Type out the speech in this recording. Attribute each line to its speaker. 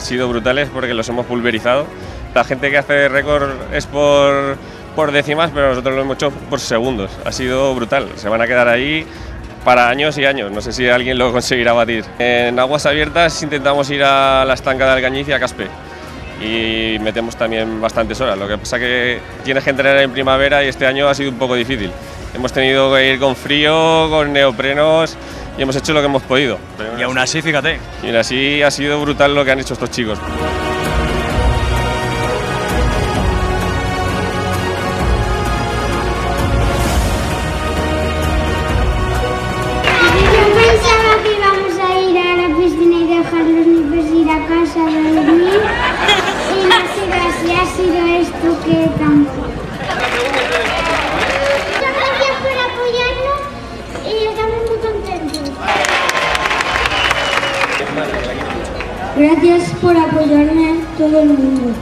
Speaker 1: sido brutales porque los hemos pulverizado. La gente que hace récord es por, por décimas, pero nosotros lo hemos hecho por segundos. Ha sido brutal. Se van a quedar ahí para años y años. No sé si alguien lo conseguirá batir. En aguas abiertas intentamos ir a la estanca de Alcañiz y a Caspe. Y metemos también bastantes horas. Lo que pasa que tienes que entrenar en primavera y este año ha sido un poco difícil. Hemos tenido que ir con frío, con neoprenos y hemos hecho lo que hemos podido.
Speaker 2: Y aún así, fíjate.
Speaker 1: Y aún así ha sido brutal lo que han hecho estos chicos.
Speaker 3: Yo pensaba que íbamos a Gracias por apoyarme todo el mundo.